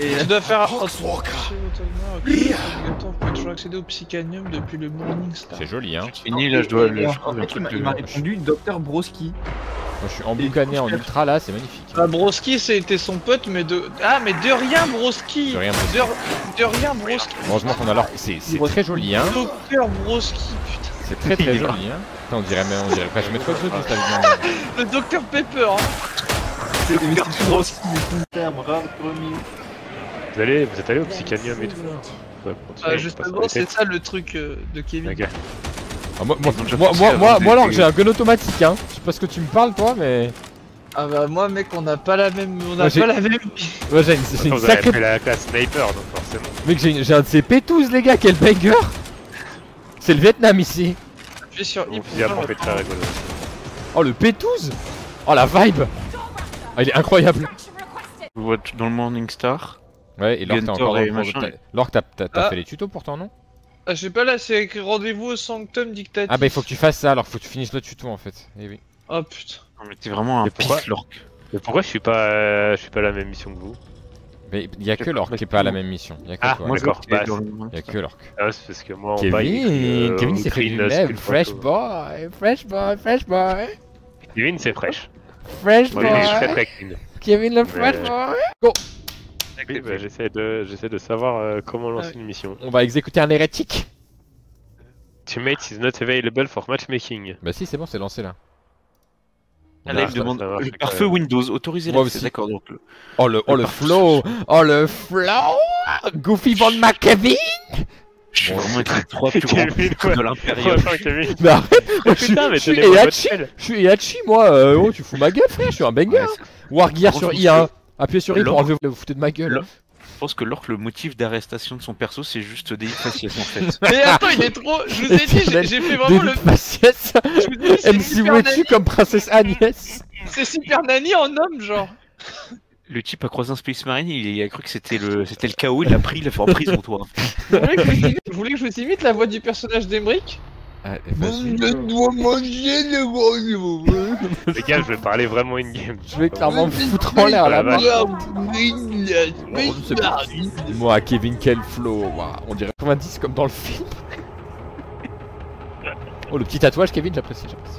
Et Tu dois faire pour toujours accéder au psychanium depuis le Morning Star. C'est joli, hein. fini, là, je dois le. Il truc m'a- répondu Docteur Broski. Moi je suis emboucané en ultra là, c'est magnifique. Ah, Broski c'était son pote, mais de. Ah, mais de rien, Broski De rien, Broski. De, de rien, Broski Heureusement qu'on a l'or. C'est très joli, hein. Docteur Broski, putain C'est très très joli, hein. Putain, on dirait même, on dirait presque mettre de toute la vie. Le Docteur Pepper hein. C'est terme rare. Vous allez, vous êtes allé au psychanium et tout là Ah, Justement, c'est ça le truc euh, de Kevin. Ah, moi, moi, moi, moi, moi, moi, alors que j'ai un gun automatique, hein. Je sais pas ce que tu me parles, toi, mais. Ah bah moi mec on n'a pas la même on Moi, j'ai- pas la même Ouais, j'ai une, une sacrée. la classe sniper donc forcément. Mec, j'ai une- j'ai un de ces pétous, les gars, quel banger! C'est le Vietnam ici. Appuyez sur I. Oh, le pétouse! Oh, la vibe! Ah, il est incroyable! Je vois dans le Morning Star. Ouais, et Lork, t'as encore. et Lork, t'as Ah. fait les tutos pourtant, non? Ah je sais pas là c'est écrit rendez-vous au Sanctum Dictatif. Ah, bah, il faut que tu fasses ça, alors faut que tu finisses le tuto en fait. Eh oui. Oh putain. Non, mais t'es vraiment un Mais pourquoi pisse lork. Mais pourquoi je suis pas, euh, je suis pas à la même mission que vous? Mais il y a que Lork qui est pas à la même mission. Il y a que Ah, toi. moi, D'accord, bah, Il y a que Lork. Ah, c'est parce que moi en Kevin, euh, Kevin s'est fait lèvre, fresh boy, fresh boy, fresh boy, Kevin c'est fraîche. Fresh Moi je suis très boy, très clean. Kevin le fresh Mais- boy. Oui, bah, j'essaie de, j'essaie de savoir euh, comment lancer une mission. On va exécuter un hérétique. Teammate is not available for matchmaking. Bah si, c'est bon, c'est lancé là. Allez, Ah, il ça, demande ça marche. Windows, autorisez Moi l'accès. aussi. D'accord, donc le- Oh le, oh Le flow, oh le flow, Goofy Von McKevin. Je suis Bon, vraiment les trois plus grands de l'impérium. Moi, je suis, Ehachi moi. euh, oh, tu fous ma gueule, frère, je suis un banger. Wargear sur contre, I1. Appuyez sur I pour enlever vous foutez de ma gueule. Je pense que Lork, le motif d'arrestation de son perso, c'est juste des faciès en fait. Mais attends il est trop. Je vous ai dit j'ai- fait vraiment le. Faciès, Je vous ai dit c'est MC comme princesse Agnès. C'est super Nani en homme genre. Le type a croisé un Space Marine, il a cru que c'était le, c'était le chaos, il l'a pris, il l'a fait en prison, toi. Vous voulez que je vous voulez que je vous imite la voix du personnage d'Emeric? Ah, vas-y. dois manger le gros Les gars, je vais parler vraiment in-game. Je vais clairement me foutre en l'air là. La vache. Moi, Kevin, quel flow. Waouh, On dirait 90 comme dans le film. Oh, le petit tatouage, Kevin, j'apprécie, j'apprécie.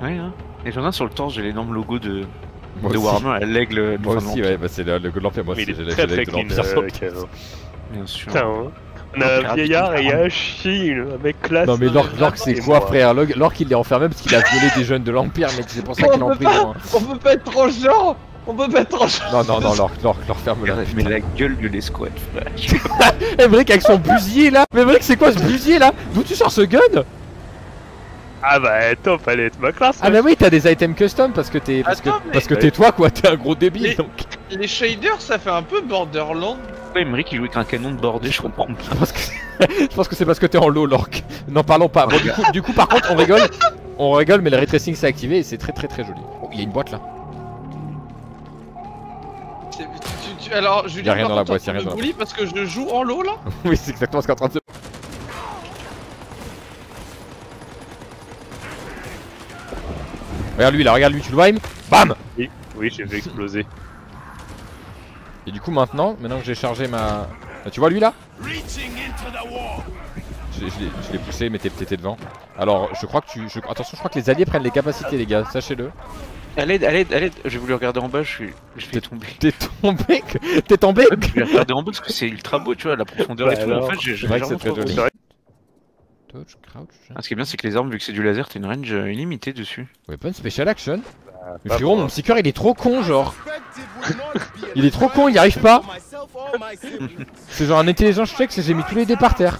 Ouais, hein. Et j'en ai un sur le torse, j'ai l'énorme logo de, Moi de aussi. Warhammer à l'aigle. Moi aussi, ouais, bah c'est le le de l'Empire. Moi aussi, il j'ai est la- très j'ai très de clean, l'Empire sur euh. Bien sûr. Putain, hein. On a Vieillard et Yashi, un mec classe. Non, mais Lork, c'est quoi, moi. frère? Lork, il est enfermé parce qu'il a violé des jeunes de l'Empire, mec. C'est pour ça qu'il est en On peut prison. hein. On peut pas être trop genre On peut pas être trop genre Non, non, non, Lork, Lork, Lork, ferme-la. Regarde, mais la gueule de l'escouade, frère. Emmerich avec son busier là Mais Emmerich, c'est quoi ce busier là? D'où tu sors ce gun? Ah bah top, elle est ma classe. Ah, bah oui, t'as des items custom parce que t'es. Parce que, Attends, mais- parce que t'es toi, quoi. T'es un gros débile Mais- donc. Les shaders ça fait un peu Borderland. Ouais, Emmerich, il joue avec un canon de bordée, je comprends. Je pense que, je pense que c'est parce que t'es en low, Lork. N'en parlons pas. Bon, du coup, du coup, par contre, on rigole. On rigole, mais le ray tracing s'est activé et c'est très très très joli. Oh, il y a une boîte là. C'est- tu- tu- Alors Julien Y a rien dans la boîte, y a rien dans la bully parce que je joue en low là oui, c'est exactement ce qui est en train de se. Regarde lui là, regarde lui, tu le vois, Bam Oui, oui, j'ai vu exploser. Et du coup, maintenant, maintenant que j'ai chargé ma. Là, tu vois lui là je, l'ai- poussé, mais t'étais devant. Alors, je crois que tu. je- Attention, je crois que les alliés prennent les capacités, les gars, sachez-le. À l'aide, à l'aide, à l'aide, j'ai voulu regarder en bas, je suis. Je vais tomber. T'es tombé T'es tombé Je vais regarder en bas parce que c'est ultra beau, tu vois, la profondeur et tout. alors, en fait, j'ai c'est vrai que j'ai c'est très vraiment joli. Crouch. Ah, ce qui est bien, c'est que les armes, vu que c'est du laser, t'as une range euh, illimitée dessus. Weapon special action. Mais pas frérot, mon psycheur il est trop con, genre. Il est trop con, il y arrive pas. C'est genre un intelligence check, c'est j'ai mis tous les dés par terre.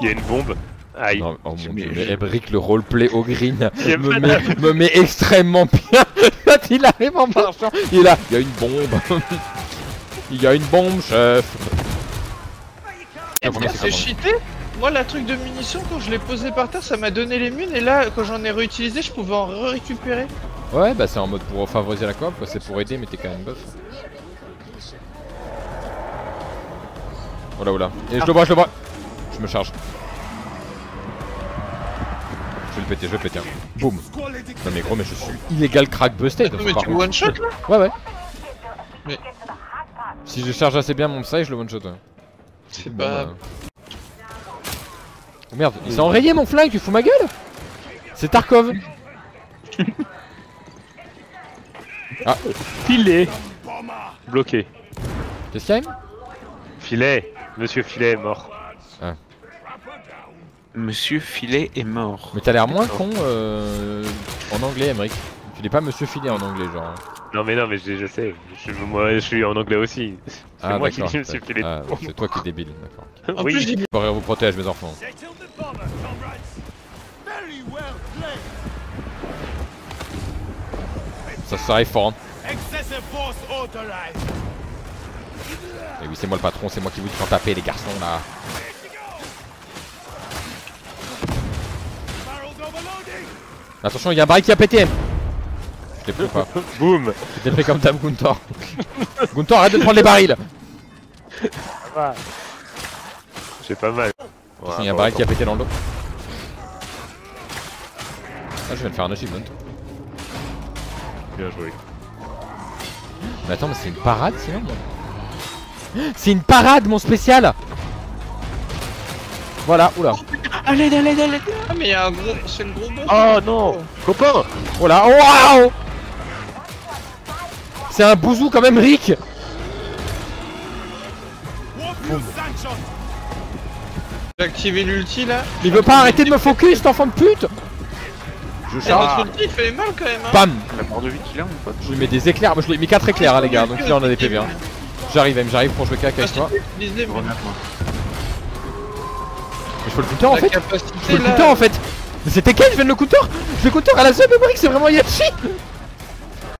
Il y a une bombe. Aïe. Non, oh mon Mais dieu, je- mais Emric, le roleplay au green me met, me met extrêmement bien. Quand il arrive en marchant, il est là, il y a une bombe. il y a une bombe, chef. Ah, c'est cheaté Moi la truc de munitions quand je l'ai posé par terre ça m'a donné les munes et là quand j'en ai réutilisé je pouvais en récupérer. Ouais, bah c'est en mode pour favoriser la coop, quoi. c'est pour aider, mais t'es quand même buff. Oh là, oh là. Et je le vois, je le vois. Je me charge. Je vais le péter, je vais le péter. hein. Boum. Non mais gros, mais je suis illégal crack busted. Mais tu one shot là Ouais, ouais. Mais- Si je charge assez bien mon psy, je le one shot. ouais. C'est Bon, pas. Oh merde, il s'est enrayé mon flingue, tu fous ma gueule C'est Tarkov Filet Bloqué. Qu'est-ce qu'il y a Filet Monsieur Filet est mort. Monsieur Filet est mort. Mais t'as l'air moins con euh, en anglais, Emmerich. Tu dis pas Monsieur Filet en anglais, genre. Non mais non mais je, je sais, je, moi je suis en anglais aussi. C'est Ah, moi qui d'accord. dis Monsieur Filet. Ah, c'est toi qui es débile, d'accord. En oui, plus, j'ai Forêt vous protège, mes enfants. Ça se. Hein. Et oui, c'est moi le patron, c'est moi qui vous dis quand taper, les garçons là. Attention, il y a un baril qui a pété. Je l'ai pris ou pas Boum Je t'ai pris comme Dame Guntor. Guntor, arrête de prendre les barils. J'ai pas mal. Il y a un baril qui a pété dans le dos. Ah, je viens de faire un achievement. Bien joué. Mais attends, mais c'est une parade sinon C'est une parade mon spécial Voilà, oula. Allez, allez, allez Ah, mais il y a un gros. C'est le gros. Oh non Copain Oh là, waouh C'est un bousou quand même, Rick J'ai activé l'ulti là. Il veut pas arrêter de me focus, cet enfant de pute Je charge. notre ulti il fait mal quand même. Hein. Bam La barre de vie qu'il a, mon pote. Je lui mets des éclairs, moi je lui ai mis 4 éclairs hein, les gars, donc il en a des PV. Hein. J'arrive, M, j'arrive pour jouer cac Ah, avec toi. utilisé, mais Grenade, moi. Mais je peux le counter en fait Je peux le là. counter en fait Mais c'était quel Je viens de le counter? Je le counter à la sub Emmerich, c'est vraiment Yachi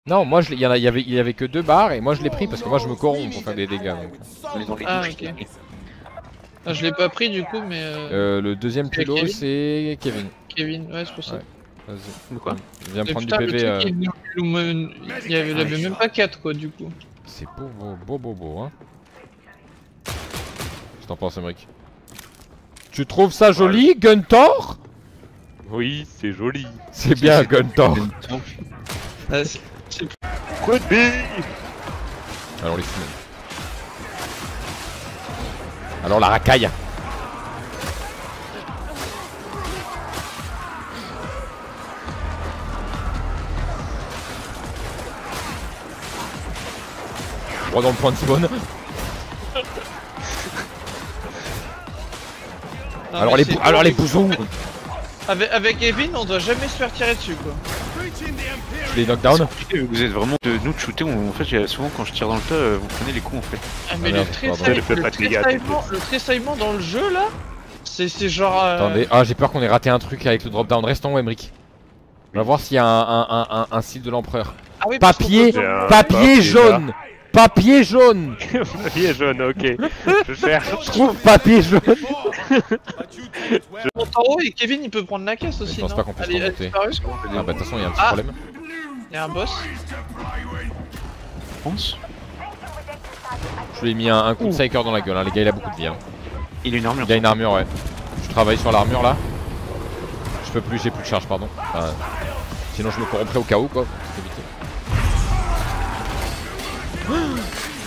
Non, moi je l'ai- il y, en a- y avait, il y avait que deux barres et moi je l'ai pris parce que moi je me corromps pour faire des dégâts. Donc. On Ah, ok. Ah, je l'ai pas pris du coup, mais. Euh... Euh, le deuxième culot c'est Kevin. Kevin, ouais, c'est pour ça. Ouais. Vas-y. Quoi Viens Et prendre putain, du le PV. truc, euh. il, y avait, même pas 4 quoi du coup. C'est beau, beau, beau, beau, beau, hein. Je t'en pense, Emmerich. Tu trouves ça joli, Guntor? Oui, c'est joli. C'est bien, Guntor. Ah, c'est- Quoi de bille Alors les fumer. Alors la racaille. Droit dans le point de Simone. Non, Alors les, bou- alors les bousons. Avec, avec Evin, on doit jamais se faire tirer dessus quoi. Je les knockdown. Vous êtes vraiment de nous de shooter, en fait j'ai- souvent quand je tire dans le tas, euh, vous prenez les coups en fait. Ah, mais Ah, le, tressaillement, le dans le jeu là, c'est c'est genre. euh, Attendez, ah j'ai peur qu'on ait raté un truc avec le drop down. Reste en haut, Emric. On va voir s'il y a un, un, un, un, un style de l'empereur. Ah oui, Papier, un papier papier jaune, papier jaune. Papier jaune, ok. Je cherche. Trouve papier jaune. en haut et Kevin il peut prendre la caisse aussi. Je pense non pas qu'on puisse disparue Ah bah de toute façon il y a un petit Ah. problème. Il y a un boss. Je pense. Je lui ai mis un, un coup de psyker dans la gueule, hein. les gars il a beaucoup de vie. Hein. Il a une armure. Il a une armure ouais. Je travaille sur l'armure là. Je peux plus, j'ai plus de charge pardon. Enfin, sinon je me corromprais au cas où quoi.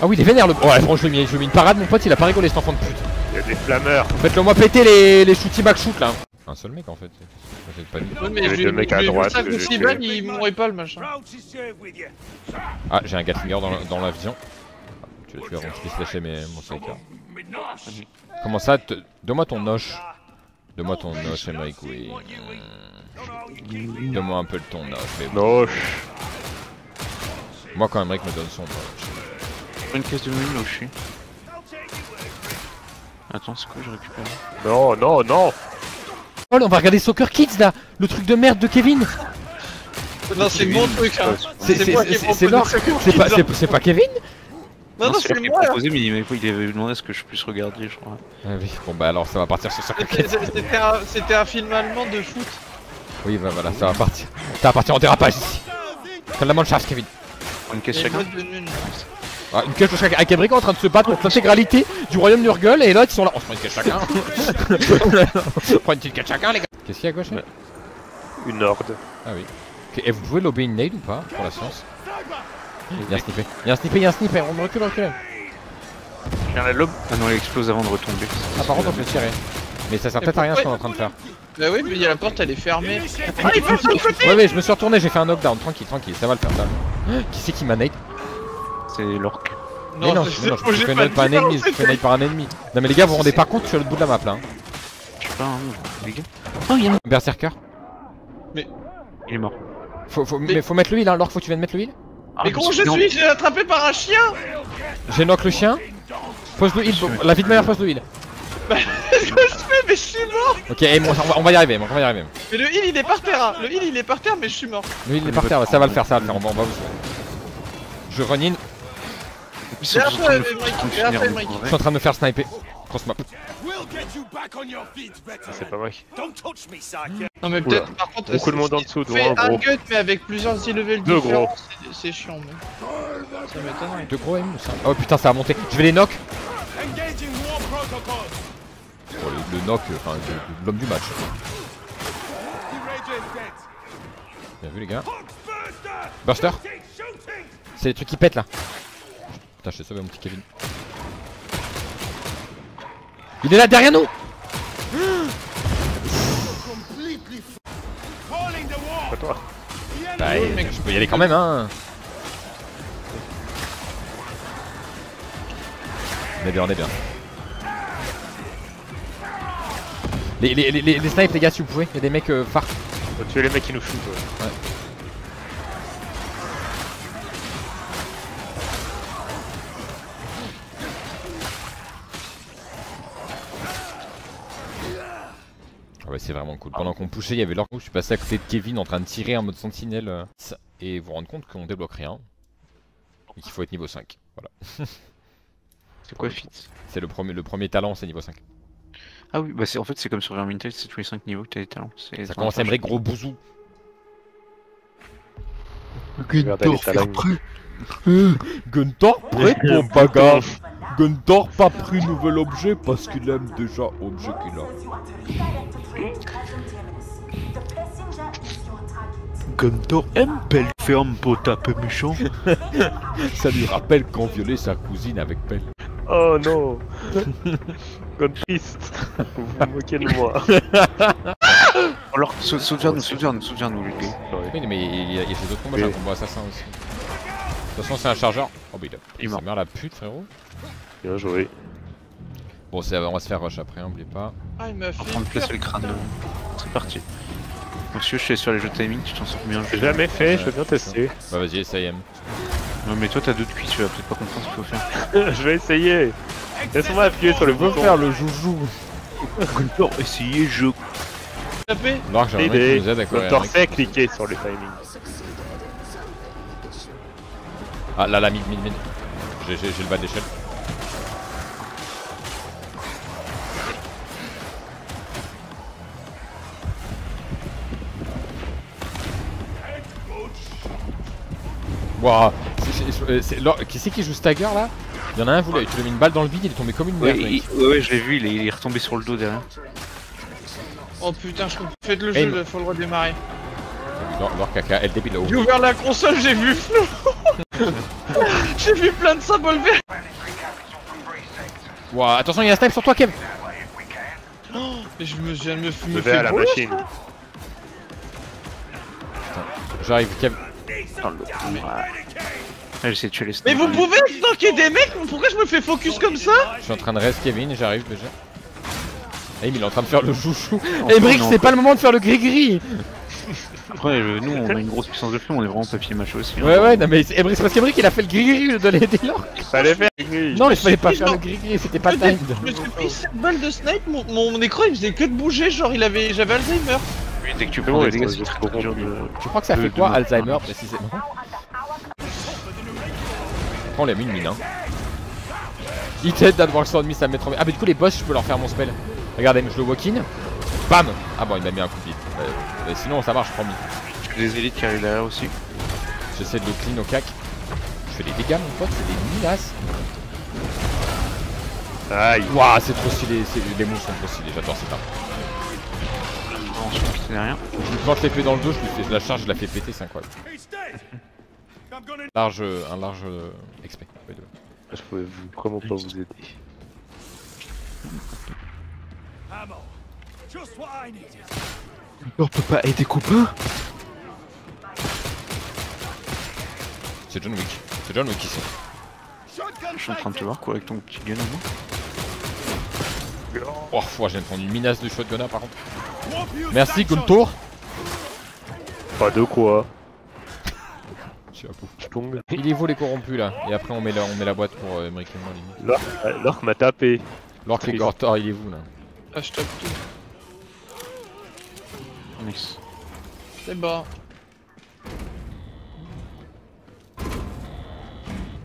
Ah oui il est vénère le... Ouais bon je lui ai mis, une parade mon pote il a pas rigolé cet enfant de pute. Il y a des flammeurs. Faites-le moi péter les, les shooty back shoot là. Un seul mec en fait. J'ai pas. Ouais, mais Il y avait je deux lui mecs à droite, j'ai il mourrait pas le machin. Ah j'ai un Gatlinger dans, dans la vision. Ah, tu l'as tué avant que je puisse lâcher mes, mon psyker. Comment ça te- Donne-moi ton noche. Donne-moi ton noche Emmerich oui. Hmm. Donne-moi un peu de ton noche. Mais bon. Noche. Moi quand Emmerich me donne son noche. Une caisse de mine là où je suis. Attends, c'est quoi je récupère Non, non, non. Oh là, on va regarder Soccer Kids là Le truc de merde de Kevin Non, c'est mon truc hein. C'est moi qui c'est- pas, Kids, c'est- pas Kevin Non, non, c'est moi. proposé, mais il, m'avait- il avait demandé à ce que je puisse regarder, je crois. Ah oui, bon bah alors ça va partir sur Soccer C'était Kids. c'était un, film allemand de foot. Oui bah voilà, ça va partir. Ça va partir en dérapage ici. Comme la Mannschaft Kevin. Une caisse chacun. De. Ah, une cache chacun. Avec en train de se battre contre l'intégralité du royaume d'Urgel et là ils sont là. On se prend une cache chacun. On prend une petite cache chacun les gars. Qu'est-ce qu'il y a à gauche Une horde. Ah oui. Et vous pouvez lober une nade ou pas pour la science? Y'a un sniper, y'a un sniper, y'a un sniper, on me recule, on recule. Viens la lobe. Ah non, il explose avant de retomber. Ah par contre on peut tirer. Mais ça sert peut-être à rien ce qu'on est en train de faire. Bah oui, mais il y a la porte, elle est fermée. Ah, il passe sur le côté Ouais ouais je me suis retourné, j'ai fait un knockdown, tranquille, tranquille, ça va le faire ça. Qui c'est qui m'a nade C'est l'orc. Mais non, mais non, je fais pas un ennemi, en je fais par un ennemi. Non mais les gars vous vous rendez pas compte, je suis à l'autre bout de la map là. hein. Je sais pas, hein, les gars. Oh, il y en a un. Berserker. Il est mort. Faut, faut, Mais- mais faut mettre le heal hein, Lorc faut que tu viennes mettre le heal. Ah, Mais comment je non. suis J'ai attrapé par un chien J'ai knock le chien. Pose le heal, la vie de meilleure pose le heal. Qu'est-ce que je fais Mais je suis mort Ok, hey, on, va, on va y arriver, on va y arriver. Mais le heal il est par terre hein. Le heal il est par terre mais je suis mort Le heal est par terre, ça va le faire, ça va le faire, on va, on va vous. Je run in, Ils sont en train de me faire sniper. Cross map. C'est pas vrai. Non mais peut-être par contre Beaucoup de monde en dessous, fais un gros. gut mais avec plusieurs e-levels Deux gros. c'est- chiant mais Ça m'étonnerait Deux gros ou ça Oh putain, ça a monté. Je vais les knock. Oh, le, le knock, euh, enfin, l'homme du match. Bien vu les gars. Burster C'est les trucs qui pètent là. Putain, je t'ai sauvé mon petit Kevin. Il est là derrière nous Pas toi. Bah, mec. je peux y aller quand même hein On est bien, on est bien. Les, les, les, snipes les gars si vous pouvez, il y a des mecs euh, phares. Faut tuer les mecs qui nous shootent. ouais. Ouais c'est vraiment cool. Pendant qu'on poussait, il y avait leur je suis passé à côté de Kevin en train de tirer en mode sentinelle. euh, ça- Et vous vous rendez compte qu'on débloque rien. Et qu'il faut être niveau 5. Voilà. C'est quoi fit C'est le premier, le premier talent, c'est niveau 5. Ah oui, bah c'est en fait c'est comme sur Vermintide, c'est tous les 5 niveaux que t'as des talents. C'est- Ça commence à aimer gros bousou. Regardez les talents. Gunthor prêt pour bagarre. Gunthor pas pris nouvel objet parce qu'il aime déjà objet qu'il a. Gunthor aime pelle ferme pour taper méchant. Ça lui rappelle qu'on violait sa cousine avec pelle. Oh non God triste Vous vous moquez de moi. Alors, sau- sauvegarde-nous, sauvegarde-nous, sauvegarde-nous. Oui, mais il y a, il y a ces autres combats, j'ai un combat assassin aussi. De toute façon, c'est un chargeur. Oh, bah il a Il mère la pute, frérot. Bien joué. Bon, c'est- on va se faire rush après, n'oubliez pas. Ah il m'a On va fait prendre place peur, le crâne. C'est parti. Monsieur, je sais sur les jeux de timing, tu t'en sors bien. J'ai jamais fait, je veux bien tester. Bah, vas-y, essaye, M. Non, mais toi, t'as d'autres cuits, tu vas peut-être pas comprendre ce qu'il faut faire. je vais essayer. Laisse-moi appuyer sur le bouton. le joujou. Essayez, je. Tapé Alors, j'ai un mec qui nous aide à cliquer sur le timing. Ah, là, là, mid, mid, mid. J'ai j'ai- j'ai le bas de l'échelle. Wouah c'est- c'est- c'est- Lor- Qui c'est qui joue Stagger là? Il y en a un, vous tu lui as mis une balle dans le vide, il est tombé comme une merde. mec. il- ouais, ouais, je l'ai vu, il est, il est retombé sur le dos derrière. Oh putain je comprends Faites le jeu, faut le redémarrer Lor, Lor caca, elle débile là-haut. J'ai ouvert la console, j'ai vu flou J'ai vu plein de symboles verts Wouah, attention, il y a un snipe sur toi, Kev Mais je me, je faire à la machine. J'arrive, Kev. Putain, le- Ouais. Ouais, j'essaie de tuer les Mais vous pouvez stocker des mecs Pourquoi je me fais focus comme ça Je suis en train de reste Kevin, j'arrive déjà. Aim, il est en train de faire le chouchou. Eh, Brick, non, c'est pas le moment de faire le gris-gris Après, euh, nous, on a une grosse puissance de feu, on est vraiment papier macho aussi. hein. Ouais, ouais, non, mais c'est Ebrick, parce qu'Ebrick il a fait le gris-gris de l'aider Lor. Fallait faire gris. Non, il fallait pas faire le gris-gris, c'était pas Je timed. me suis pris 7 balles de snipe, mon, mon écran il faisait que de bouger, genre il avait, j'avais Alzheimer. Oui, dès que tu prends des dégâts, sont c'est juste très très dur de... corrompus. Tu crois que ça fait quoi. Alzheimer, précisément Prends les mine mine, hein. Il t'aide d'avoir le sword miss, ça me met trop bien. Ah, mais du coup, les boss, je peux leur faire mon spell. Regardez, je le walk in. Bam Ah, bon, il m'a mis un coup de bite. Euh, mais sinon, ça marche, promis. Des élites qui arrivent derrière aussi. J'essaie de le clean au cac. Je fais des dégâts, mon pote, c'est des milasses. Aïe. Waouh, c'est trop stylé, les moves sont trop stylés, j'adore cette arme. Fait derrière. Je lui plante l'épée dans le dos, je, lui fais, je la charge, je la fais péter, c'est incroyable. Large, un large euh, XP. Je pouvais vous- vraiment pas vous aider? On peut pas aider copain C'est John Wick. C'est John Wick ici. Je suis en train de te voir quoi avec ton petit gun à moi. Oh, foi, j'ai prendre une minace de shotgunner par contre. Merci Guntour. Pas de quoi. Il est les corrompus là? Et après on met la, on met la boîte pour euh, et. L'orc euh, l'orc m'a tapé. Lord les Gortor, il est vous là? Ah, je tape tout. Nice. C'est bon.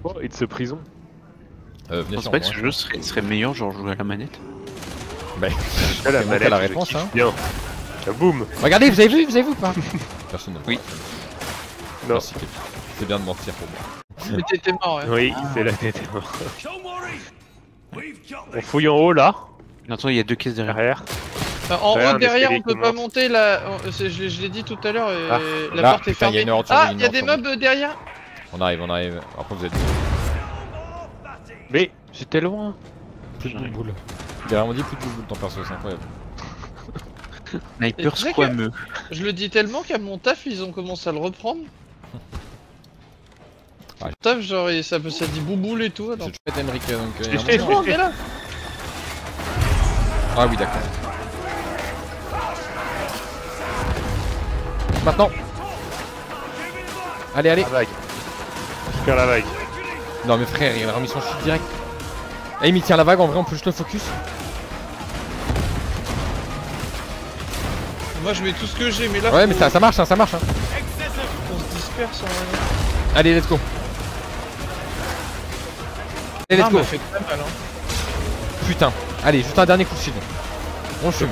Oh, it's a prison. euh, Je Viens pense sur pas que ce jeu serait, serait meilleur genre jouer à la manette. Bah, la c'est bon, manette, la réponse hein. Bien. Ah, boum. Regardez, vous avez vu, vous avez vu pas Personne ne Oui. Non. C'est bien de mentir pour moi. Mais t'étais mort, hein. Oui, c'est la tête. On fouille en haut là, Attends, il y a deux caisses derrière. derrière. Enfin, en haut derrière, on peut pas monter là. on- Je l'ai- je l'ai dit tout à l'heure, Ah, la là, porte est putain, il y a fermée. une Ah, il y a une des mobs derrière. On arrive, on arrive. Après vous êtes Mais j'étais loin. plus de boules. Il a vraiment dit plus de boules ton perso, c'est incroyable. Sniper squameux. Je le dis tellement qu'à mon taf, ils ont commencé à le reprendre. Ouais. Taf, genre, et ça, ça dit bouboule et tout. Alors. J'ai fait Emmerich donc. euh, Je on. Ah oui, d'accord. Maintenant Allez, allez La vague. Perds la vague. Non mais frère, il a remis son shit direct. Eh, il tient la vague, en vrai on peut juste le focus. Moi, je mets tout ce que j'ai, mais là, Ouais faut- mais ça, ça marche hein, ça marche hein. on se disperse. En... Allez, let's go. Allez, Ah, let's go. fait très mal. Hein. Putain. Allez, juste un dernier coup de shield. On le fume.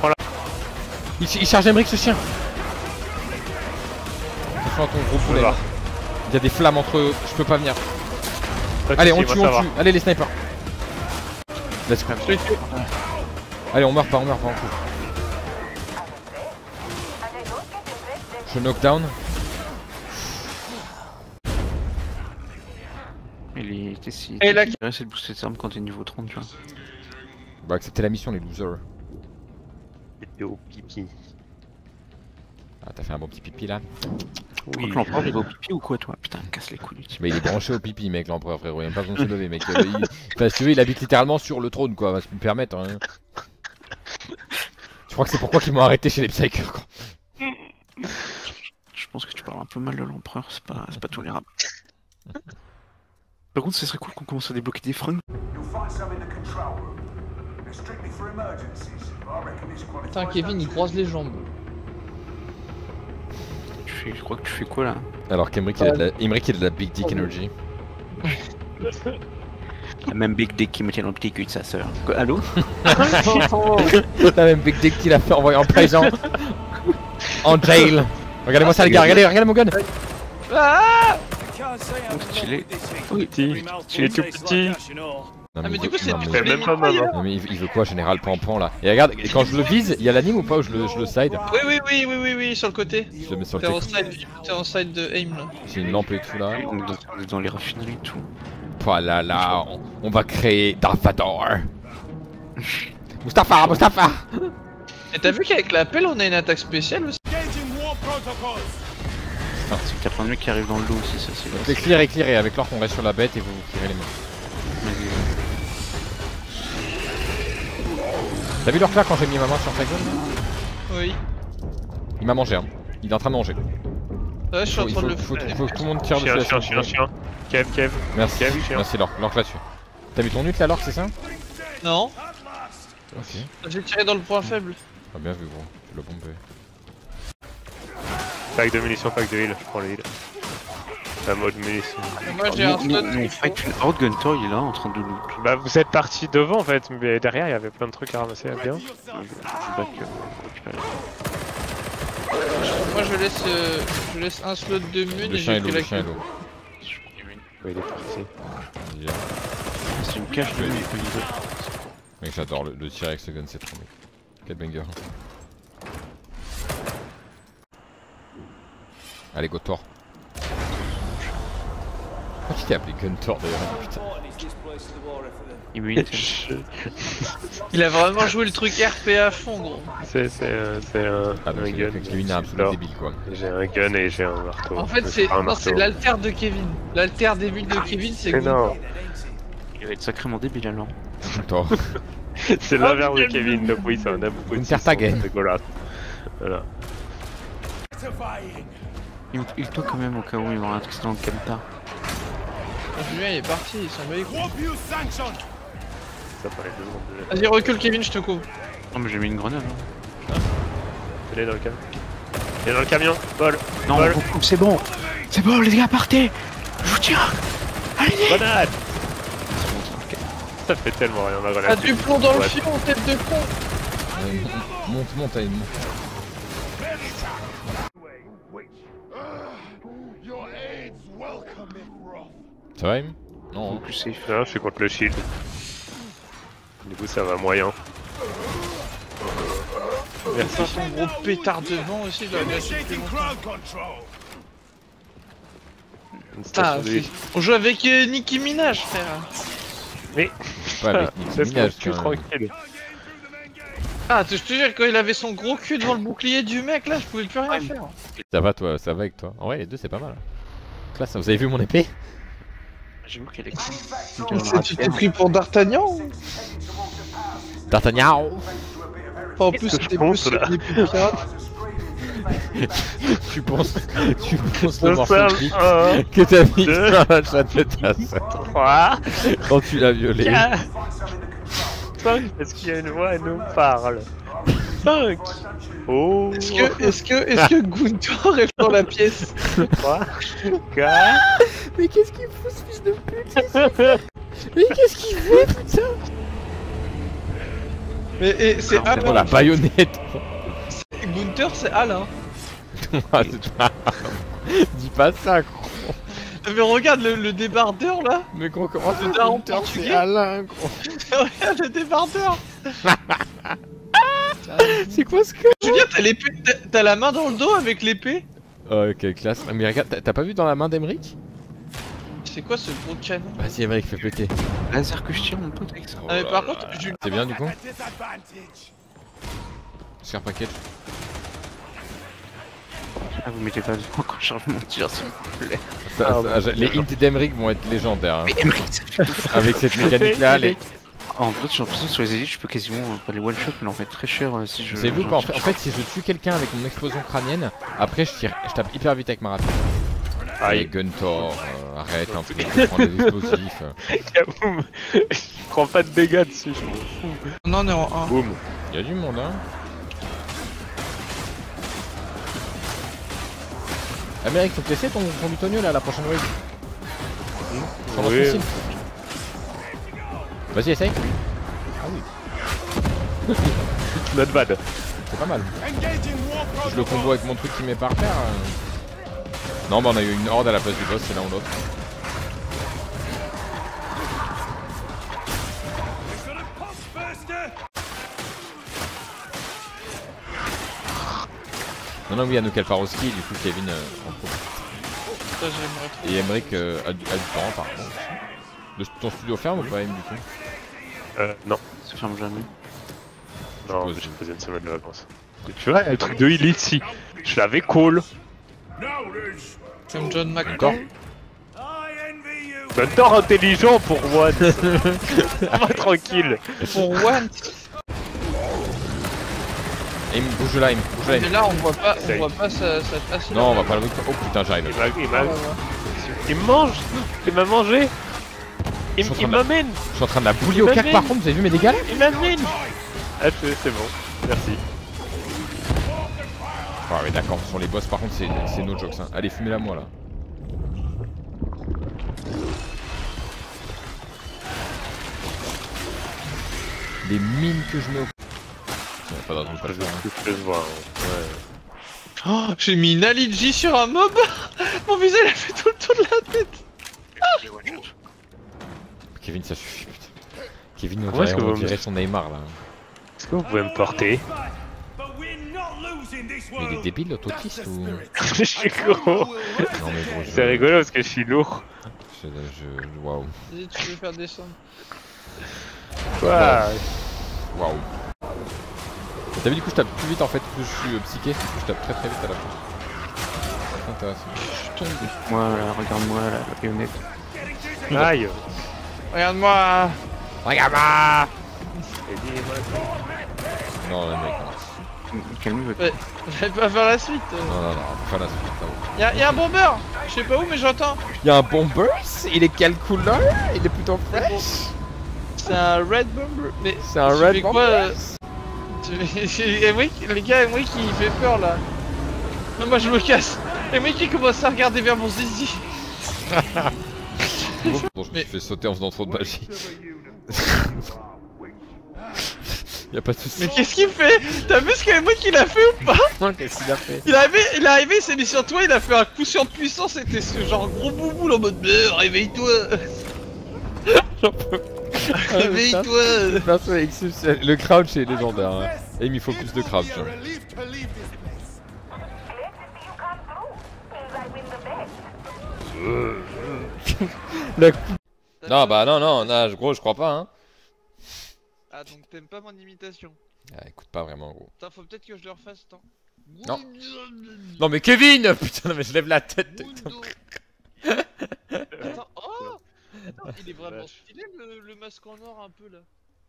Il, il charge Emmerich ce chien. Ton gros poulet. Il y a des flammes entre eux, je peux pas venir. Pas Allez, on tue, on tue. Allez les snipers. Let's go. Allez, on meurt pas, on meurt pas, on court. Je knockdown. Il est essayé. Et là- c'est de booster tes armes quand t'es niveau 30, tu vois. Bah accepter la mission les losers. va. J'étais au pipi. Ah t'as fait un bon petit pipi là. Oui. L'empereur il va au pipi ou quoi, toi? Putain, casse les couilles. Mais il est branché au pipi mec l'empereur frérot, il a même pas besoin de se lever mec. Il... Enfin si tu veux il habite littéralement sur le trône quoi, on va se permettre hein. Je crois que c'est pourquoi qu'ils m'ont arrêté chez les psychers quoi. Je pense que tu parles un peu mal de l'empereur, c'est pas, c'est pas tolérable. Par contre, ce serait cool qu'on commence à débloquer des fringues. Putain, Kevin, il croise les jambes. Tu fais, je crois que tu fais quoi là Alors qu'Emric il a de la... Emric, il a de la big dick energy. La même Big Dick qui mettait dans le petit cul de sa sœur. Quoi, allô la même big dick qu'il a fait envoyer en prison. en jail. Regardez-moi ça les gars, regardez, regardez mon gun. Ah Stylé. Petit. Il est tout petit. Non, Ah, mais il du veut- coup, c'est mais- même pas mal. Non mais il veut quoi général Pampan là Et regarde, et quand je le vise, il y a l'anime ou pas où je le, je le side Oui, oui, oui, oui, oui, oui, sur le côté. Je le mets sur T'es le side, t'es en side de aim là. J'ai une lampe et tout là. on est, dans, les raffineries et tout. Oh là là, on, on va créer Darth Vader. Mustapha, Mustapha Et t'as vu qu'avec la pelle, on a une attaque spéciale aussi Enfin, c'est que t'as plein de mecs qui arrivent dans le lot aussi, ça c'est C'est clear et clear et avec l'or on reste sur la bête et vous vous tirez les mains. T'as vu l'or là quand j'ai mis ma main sur ta gueule Oui. Il m'a mangé hein. Il est en train de manger. Ouais, je suis Faut- en train faut, de le faire. faut que tout le monde tire dessus. chien. Kev, Kev. Merci, Kev, merci l'or, l'or là-dessus. T'as vu ton ult là l'or c'est ça Non, Ok. j'ai tiré dans le point faible. Ah, bien vu gros, tu l'as bombé. Pack de munitions, pack de heal. Je prends le heal. La mode munitions. Moi, j'ai un Nous, slot. nous, on fight une horde Gunter, il est là en train de loot. Bah, vous êtes parti devant en fait, mais derrière il y avait plein de trucs à ramasser. Bien. Je back récupérer. Moi, je laisse, euh, je laisse un slot de mun Le et lourd, pris la le chien est queue. lourd. Ouais, il est parti. Il est- C'est une cache de Mec j'adore le, le tir avec ce gun c'est trop mec. Quel banger. Allez go Thor. Qui t'a appelé Guntor d'ailleurs Putain. Il a vraiment joué le truc RP à fond, gros. C'est c'est un, c'est un, Ah, donc un c'est gun. est absolument Alors, débile quoi. J'ai un gun et j'ai un marteau. En fait, c'est un non, c'est marteau. l'alter de Kevin. L'alter débile de Kevin, c'est Mais Gunter. non, Il va être sacrément débile alors. Guntor. c'est l'inverse de Kevin, donc oui, ça en a beaucoup de Gunter sens, Tagen. c'est dégueulasse. Voilà. Il, il toi quand même au cas où il y aura un truc dans le Kamta. Julien, il est parti, il s'en bat les couilles. Ça paraît deux secondes déjà. Vas-y, recule, Kevin, je te couvre. Non mais j'ai mis une grenade. hein. Il est dans le camion. Il est dans le camion, Paul. Non, Paul. c'est bon. C'est bon les gars, partez. Je vous tiens. Grenade Ça fait tellement rien, la T'as grenade. du plomb dans le fion, tête de con. Monte, monte, allez, monte. Ça va, Im Non, hein. plus safe. Non, je suis contre le shield. Du coup, ça va moyen. Merci. Son gros pétard devant aussi, doit bien Ah, on joue avec euh, Nicki Minaj, frère. pas avec Nicki Minaj, même. tranquille. Ah, je te jure, quand il avait son gros cul devant le bouclier du mec, là, je pouvais plus rien faire. Ça va toi, ça va avec toi? En vrai, les deux c'est pas mal. Classe, vous avez vu mon épée? J'avoue qu'elle est Tu t'es pris pour D'Artagnan D'Artagnan. En plus, c'était plus des pirates. Tu penses, tu penses le morceau de un, que t'as mis dans la ta sœur trois, quand tu l'as violé. Parce qu'il y a une voix, elle nous parle. Oh, Est-ce que, est-ce que, est-ce que Guntor est dans la pièce trois, quatre. Mais qu'est-ce qu'il fout ce fils de pute Mais qu'est-ce qu'il fait putain Mais c'est C'est pour la Alain. baïonnette Gunter, c'est Alain. Ah, Dis pas ça gros Mais regarde le, le débardeur là. Mais gros comment Le c'est daron portugais Alain gros regarde le débardeur. C'est quoi ce que Julien, t'as l'épée, t'as- la main dans le dos avec l'épée. Oh ok classe Mais regarde, t'as- t'as pas vu dans la main d'Emeric? C'est quoi ce gros canon Vas-y Emeric fais péter Laser que je tire mon pote avec ça. Ah, mais par contre. C'est bien du coup Share package Ah vous mettez pas devant quand je charge mon tir s'il vous plaît. Ça- Ah, ça- bon. je- Les hints d'Emeric vont être légendaires hein. Mais Emery, ça fait tout. Avec cette mécanique là les... En vrai j'ai l'impression que sur les élites je peux quasiment pas les one shot mais en fait très cher euh, si je. Vous j'en quoi en en fait, si je tue quelqu'un avec mon explosion crânienne, après je tire, je tape hyper vite avec ma rapide. Allez Aïe. Guntor, euh, arrête un peu de prendre des explosifs. Je prends pas de dégâts dessus, je m'en fous. Non, on est en 1. Boum. Il y a du monde hein. Amérique, faut te laisser ton, ton butonnier là, la prochaine wave. Prends Oui. votre missile. Vas-y, essaye. Not bad. C'est pas mal. Je le combo avec mon truc qui met par terre. euh. Non, bah on a eu une horde à la place du boss, c'est l'un ou l'autre. Non, non, oui, Anouk part au ski, du coup Kevin euh, en profite. Et Emmerich euh, a, du, a du temps par contre. Le- ton studio ferme ou pas, Em, du coup Euh, non. Ça ferme jamais. Non, j'ai posé une semaine de vacances. Tu vois, le truc de heal ici. Je l'avais call. Comme John Encore McCall. Gunter intelligent pour one. Va tranquille. Pour One. Em, bouge là, Em, bouge là. Mais là, on voit pas, on voit pas sa, sa. Non, on va pas le Oh putain, j'arrive. Il m'a, il Ah, m'a, il me mange. Il m'a mangé. Il, il m'amène. Je suis en train de la bouiller au cac par contre, vous avez vu mes dégâts là Il m'amène. Ah, c'est bon. Merci. Ah ouais d'accord, sur les boss par contre c'est, c'est no jokes hein. Allez fumez-la moi là. Les mines que je mets au... Pas de pas Je, vois. Ouais. Oh, j'ai mis une Aligi sur un mob. Mon visage il a fait tout le tour de la tête. Kevin ça suffit putain. Kevin on dirait, que on dirait son Neymar là. Est-ce que vous pouvez me porter? Mais il est débile l'autotiste ou... Je suis gros. Non mais gros, je- C'est rigolo parce que je suis lourd. je. je- Waouh. Vas-y, tu peux faire descendre. Quoi Waouh. T'as vu du coup je tape plus vite en fait, plus je suis euh, psyché, je tape très très vite à la fin. C'est intéressant. Je tombe. Moi, regarde-moi la, baïonnette. Aïe Regarde-moi Regarde-moi. Non le mec. Calme-toi. Ouais. J'allais pas faire la suite. Non non non, on faire la suite. ça va. Y'a y a un bomber Je sais pas où, mais j'entends. Y'a un bomber Il est quelle couleur? Il est plutôt fresh C'est un red bomber. Mais C'est un red bomber quoi euh, Emric, les gars, Emric il fait peur là. Non, moi je me casse. Emric il commence à regarder vers mon zizi. Bon, je me Mais- suis fait sauter en faisant trop de magie. Y'a pas de soucis. Mais qu'est-ce qu'il fait? T'as vu ce qu'Emric il a fait ou pas? Qu'est-ce qu'il a fait? Il est arrivé, il est arrivé, il s'est mis sur toi, il a fait un coup sur puissance, c'était ce genre gros bouboule en mode Mais réveille-toi Réveille-toi Perso est exceptionnel. Le crouch est légendaire. Hein. Et il me faut plus de crouch. hein. Non bah non non, non gros je crois pas hein. Ah donc t'aimes pas mon imitation Ah, écoute pas vraiment gros. Putain faut peut-être que je le refasse, attends. Non. Non mais Kevin Putain non, mais je lève la tête. Mundo. Attends, oh Attends, il est vraiment stylé le, le masque en or un peu là.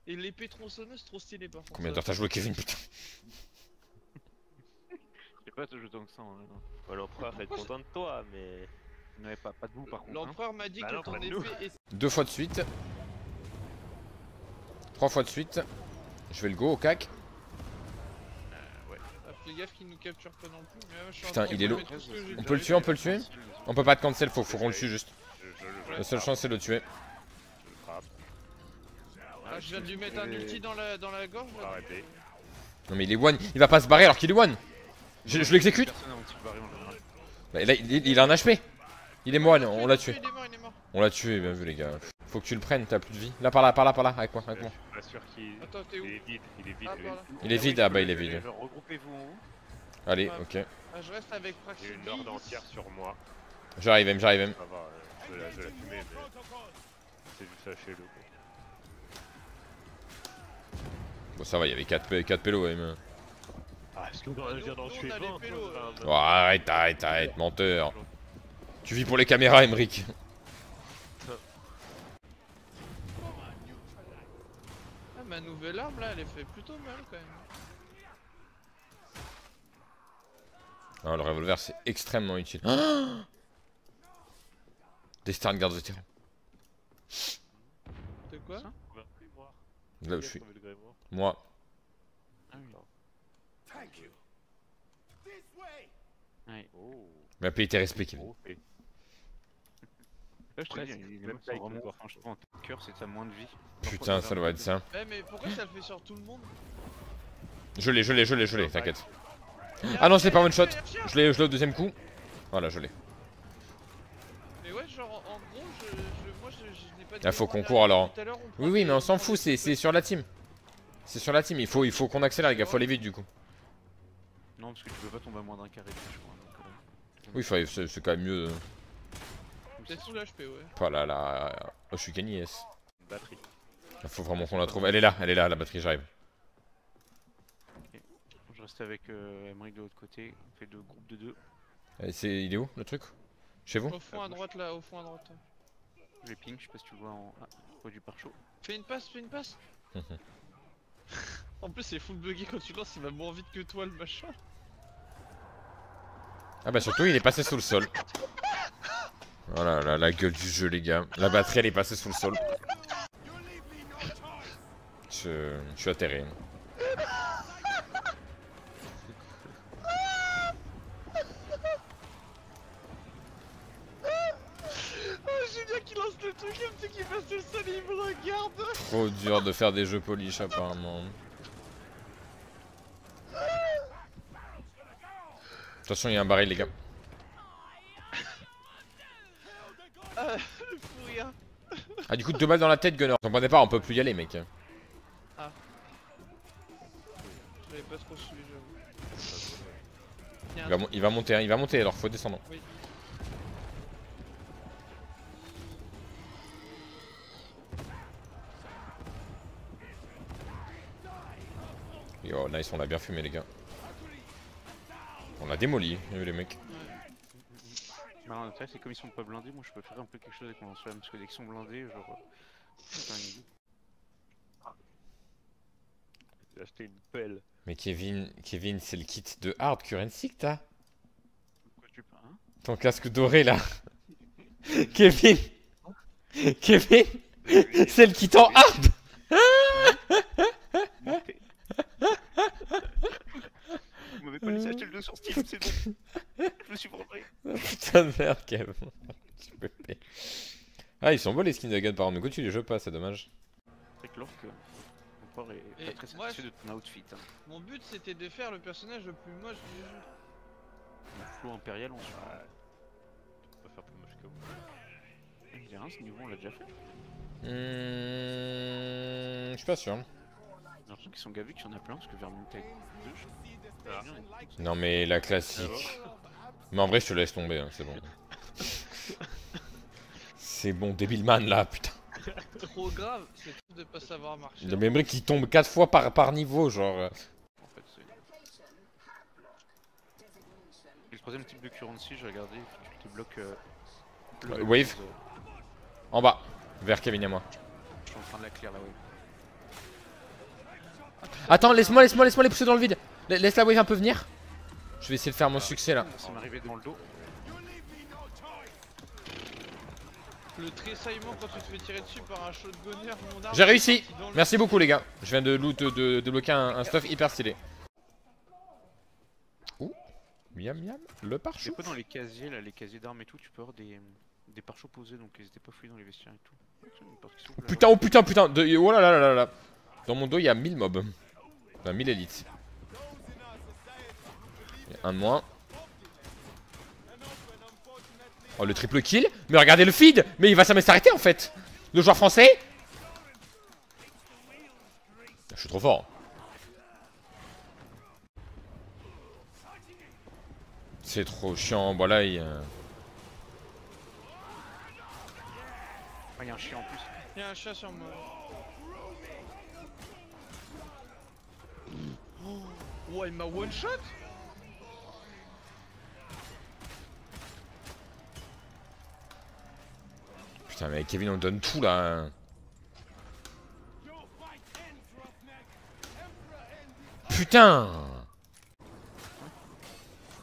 Et l'épée tronçonneuse trop stylé par contre. Combien d'heures t'as joué Kevin putain J'ai pas joué tant que ça. Hein, Bon, L'empereur est content de toi, mais. ouais, pas, pas de vous par contre. Hein. L'empereur m'a dit Bah que ton épée est... Deux fois de suite. Trois fois de suite. Je vais le go au cac. Fais gaffe qu'il nous capture pas non plus. Mais, ouais, je suis en Putain, il est j'ai On peut le tuer, on peut le tuer On peut pas te cancel, faut, faut qu'on le tue juste. Je, je, je, La seule chance c'est de le tuer. je. Ah, je viens de lui mettre un ulti dans la, dans la gorge. là. Non mais il est one, il va pas se barrer alors qu'il est one Je, je l'exécute. Bah, il, il a un HP Il est one, on l'a tué. On l'a tué, bien vu les gars. Faut que tu le prennes, t'as plus de vie. Là par là, par là, par là, avec moi, avec Je moi. suis pas sûr qu'il. Attends, t'es où Il est vide, il est vide. Ah, par là. Il est vide, ah bah il est vide. Regroupez-vous en haut. Allez, ok. Ah, je reste avec Praxis. J'ai une horde entière sur moi. J'arrive, M, j'arrive, M. Ça va, euh, je vais la, je vais la fumer, mais. C'est juste lâcher le. Bon ça va, il y avait 4, 4 pélos, M. Ah, est-ce qu'on va dire d'en tuer on a les 20 pélos, euh. arrête, arrête, arrête, menteur. Tu vis pour les caméras, Emric. Ma nouvelle arme là, elle est fait plutôt mal quand même. Ah, le revolver c'est extrêmement utile. Ah Des stars de garde vétéran. C'est quoi. Là où je suis. Moi. Ah oui. Ouais. Oh, Ma paix était respect, Kevin. gros fait. Là, je te dis, les mecs sont vraiment, franchement, en cœur, c'est ça moins de vie. Putain, ça doit être ça. Eh, mais pourquoi ça le fait sur tout le monde? Je l'ai, je l'ai, je l'ai, je l'ai, t'inquiète. Ah non, l'ai pas one shot. Je l'ai, je l'ai au deuxième coup. Voilà, je l'ai. Mais ouais, genre en, gros, je, je, moi je, je n'ai pas de Ah, faut qu'on court, alors. Oui, oui, mais on s'en fout, c'est c'est sur la team. C'est sur la team, il faut, il faut qu'on accélère, les gars, faut aller vite du coup. Non, parce que tu peux pas tomber à moins d'un carré, je crois. donc, euh, Oui, c'est c'est quand même mieux. Ouais. Pas là, là. Oh, je suis gagné, yes. Une batterie. Il faut vraiment qu'on la trouve. Elle est là, elle est là, la batterie, j'arrive. Je reste avec euh, Emmerich de l'autre côté. On fait deux groupes de deux. C'est, il est où le truc? Chez vous? Au fond à droite là, au fond à droite. Je les ping, je sais pas si tu le vois en. Ah, du pare-chaud. Fais une passe, fais une passe En plus c'est full bugué quand tu lances, il va moins vite que toi le machin. Ah bah surtout, il est passé sous le sol. Voilà, la, la gueule du jeu, les gars. La batterie, elle est passée sous le sol. Je, je suis atterré. Oh Trop dur de faire des jeux polish, apparemment. Attention, il y a un baril, les gars. Ah du coup deux balles dans la tête Gunner. Ton point départ on peut plus y aller mec. Il va, il va, monter, hein, il va monter alors faut descendre. Oui. Yo nice on l'a bien fumé les gars. On l'a démoli, les mecs en fait, c'est comme ils sont pas blindés, moi je préfère un peu quelque chose avec mon lance-flamme, parce que dès qu'ils sont blindés, genre. euh, J'ai acheté une pelle. Mais Kevin, Kevin, c'est le kit de hard currency que t'as. Pourquoi tu pas hein? Ton casque doré là. Kevin. Kevin. C'est le kit en hard M'avez pas laissé acheter le 2 sur Steam, c'est bon. Je me suis vendu. Putain de merde, Kev. Tu peux payer. Ah, ils sont beaux les skins de Gun par contre, mais écoute, tu les joues pas, c'est dommage. C'est clair que mon corps est Et pas très moi, satisfait de ton outfit. Hein. Mon but c'était de faire le personnage le plus moche du jeu. Le flot impérial, on se On va faire plus moche que vous. Il y a un, ce niveau, on l'a déjà fait. Mmh, je suis pas sûr. J'ai l'impression qu'ils sont gavés qu'il y en a plein, parce que Vermintide 2, je Ah. Non mais la classique. Mais en vrai, je te laisse tomber, hein, c'est bon. C'est bon, débileman là, putain. Trop grave, c'est tout de pas savoir marcher. Le même qui tombe 4 fois par, par niveau, genre. euh. En fait, c'est. Et le troisième type de currency, j'ai regardé, tu te bloques. Euh, le- Euh, wave. euh, En bas, vers Kevin et moi. Je suis en train de la clear la wave. Attends, laisse-moi, laisse-moi, laisse-moi les pousser dans le vide. La- Laisse la wave un peu venir. Je vais essayer de faire mon succès là. Ça m'est arrivé dans le dos. Le tressaillement quand tu te fais tirer dessus par un shotgunner, mon arme. J'ai réussi. Merci beaucoup les gars. Je viens de loot de, de, de bloquer un, un stuff hyper stylé. Ouh, miam miam, le Des pare-choux. fois dans les casiers, là, les casiers d'armes et tout, tu peux avoir des, des pare-choux posés, donc n'hésitez pas à fouiller dans les vestiaires et tout. Putain, oh putain, putain. De, oh là là là là là. Dans mon dos, il y a 1000 mobs. Enfin, 1000 élites. Il y a un de moins. Oh, le triple kill. Mais regardez le feed. Mais il va jamais s'arrêter en fait. Le joueur français. Je suis trop fort. C'est trop chiant. Voilà, il y a... Ah, il y a un chien en plus. Il y a un chat sur moi. Il m'a one shot? Putain, mais Kevin, on donne tout là. Putain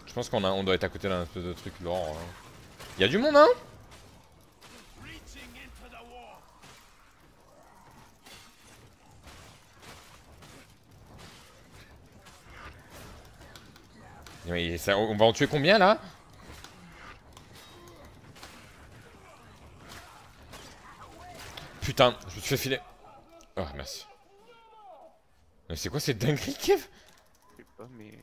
Je pense qu'on on doit être à côté d'un espèce de truc lore. hein. Y a du monde, hein Mais ça- on va en tuer combien là? Putain, je me suis fait filer. Oh, merci. Mais c'est quoi cette dinguerie, Kev? Je sais pas, mais.